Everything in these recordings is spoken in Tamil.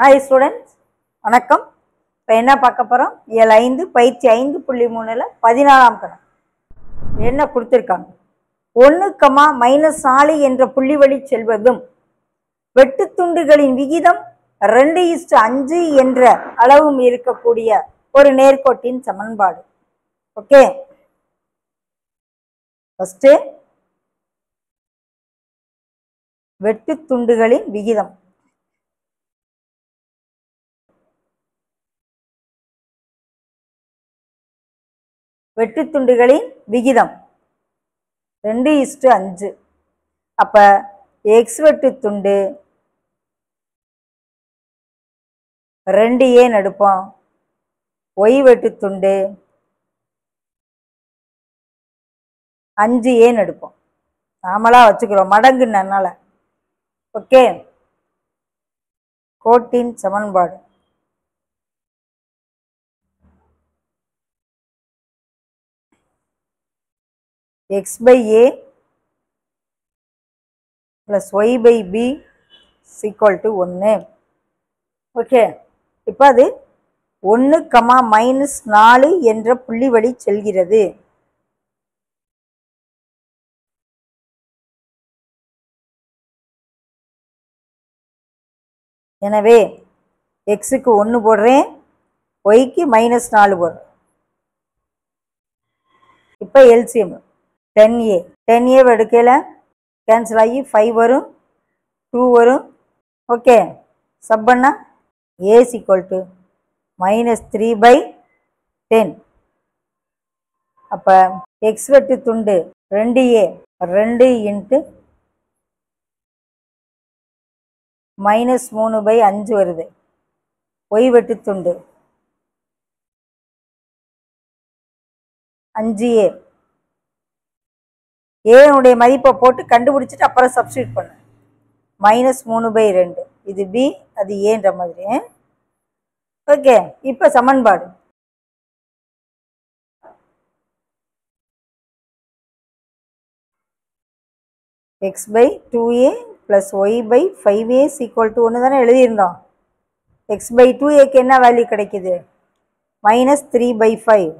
ஹாய் ஸ்டூடெண்ட்ஸ் வணக்கம். இப்போ என்ன பார்க்க போகிறோம் இயல் ஐந்து பயிற்சி ஐந்து புள்ளி மூணில் பதினாலாம் கணக்கு என்ன கொடுத்துருக்காங்க? ஒன்று கமா மைனஸ் நாலு என்ற புள்ளி வழி செல்வதும் வெட்டுத்துண்டுகளின் விகிதம் ரெண்டு இஸ்டு அஞ்சு என்ற அளவும் இருக்கக்கூடிய ஒரு நேர்கோட்டின் சமன்பாடு. ஓகே ஃபஸ்ட்டு வெட்டுத்துண்டுகளின் விகிதம். வெட்டுத்துண்டுகளின் விகிதம். ரெண்டு இஸ்டு அஞ்சு. அப்போ எக்ஸ் வெட்டு துண்டு ரெண்டு ஏ நடுப்போம் ஒய் வெட்டுத்துண்டு அஞ்சு ஏ எடுப்போம்? நாமளாக வச்சுக்கிறோம். மடங்குனால ஓகே. கோட்டின் சமன்பாடு. X by a plus y by b is equal to ஒன்று ஓகே இப்போ அது ஒன்று கமா மைனஸ் நாலு என்ற புள்ளி வழி செல்கிறது. எனவே எக்ஸுக்கு ஒன்று போடுறேன் ஒய்க்கு மைனஸ் நாலு போடுறேன். இப்போ LCM ten a ten a எடுக்கையில் cancel ஆகி ஃபைவ் வரும். டூ வரும். ஓகே சப் பண்ணா a is equal to minus three by ten அப்போ எக்ஸ் வெட்டு துண்டு ரெண்டு ஏ ரெண்டு இன்ட்டு மைனஸ் மூணு பை அஞ்சு வருது. ஒய் வெட்டு துண்டு. அஞ்சு ஏ. ஏனுடைய மதிப்பை போட்டு கண்டுபிடிச்சிட்டு அப்புறம் சப்ஸ்டியூட் பண்ணு. மைனஸ் மூணு பை ரெண்டு. இது பி அது ஏன்ற மாதிரி. ஓகே இப்போ சமன்பாடு. X by two a plus y by five a equal to ஒன்று தானே எழுதியிருந்தோம். எக்ஸ் பை டூ ஏக்கு என்ன வேல்யூ கிடைக்குது? Minus three by five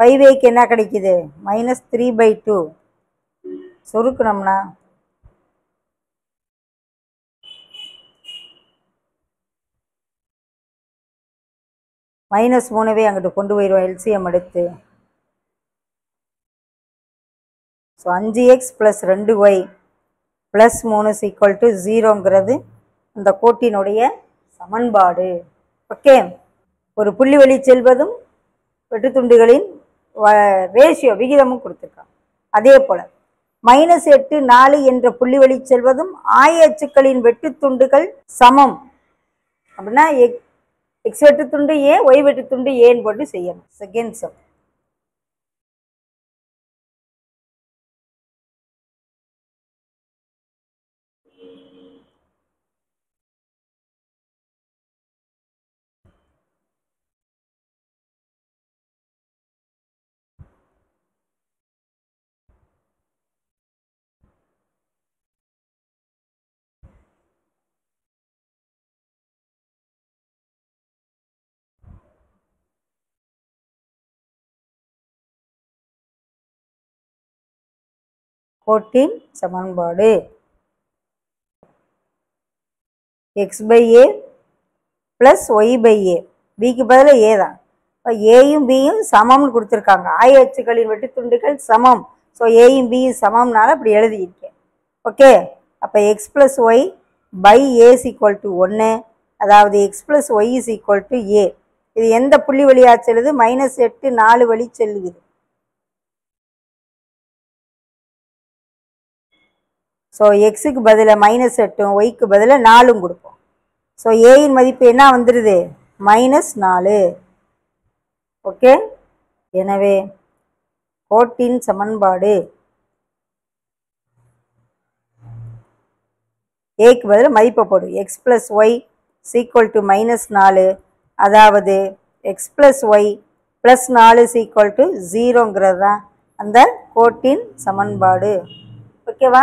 five ஏக்கு என்ன கிடைக்குது? மைனஸ் த்ரீ பை டூ சுருக்கணும்னா. மைனஸ் மூணுவே அங்கிட்டு கொண்டு போயிடுவோம் எல்சிஎம் எடுத்து. ஸோ அஞ்சு எக்ஸ் ப்ளஸ் ரெண்டு ஒய் ப்ளஸ் மூணு சீக்வல் டு ஜீரோங்கிறது அந்த கோட்டினுடைய சமன்பாடு. ஓகே ஒரு புள்ளி வழி செல்வதும் வெட்டுத்துண்டுகளின் ரேஷியோ விகிதமும் கொடுத்துருக்காங்க. அதே போல் மைனஸ் எட்டு நாலு என்ற புள்ளி வழி செல்வதும் ஆய அச்சுக்களின் வெட்டுத்துண்டுகள் சமம். அப்படின்னா எக் எக்ஸ் வெட்டுத்துண்டு ஏ ஒய் வெட்டுத்துண்டு ஏன்னு போட்டு செய்யணும். செகண்ட் சம் ஃபோர்டீன் சமன்பாடு. X by a plus y by a பிக்கு பதிலாக ஏ தான். இப்போ ஏயும் பியும் சமம்னு கொடுத்துருக்காங்க. ஆய அச்சுகளின் வெட்டுத்துண்டுகள் சமம். ஸோ ஏயும் பியும் சமம்னால அப்படி எழுதியிருக்கேன். ஓகே அப்போ x plus y by a is equal to ஒன்று அதாவது x plus y is equal to a இது எந்த புள்ளி வழியாக செல்லுது? மைனஸ் எட்டு நாலு வழி செல்லுது. ஸோ எக்ஸுக்கு பதிலாக மைனஸ் எட்டும் ஒய்க்கு பதிலாக நாலும் கொடுப்போம். ஸோ ஏயின் மதிப்பு என்ன வந்துடுது மைனஸ் நாலு. ஓகே எனவே கோட்டின் சமன்பாடு ஏக்கு பதில் மதிப்பை போடு. X plus y is equal to minus நாலு. அதாவது எக்ஸ் ப்ளஸ் ஒய் ப்ளஸ் நாலு சீக்குவல் டு ஜீரோங்கிறது தான் அந்த கோட்டின் சமன்பாடு. ஓகேவா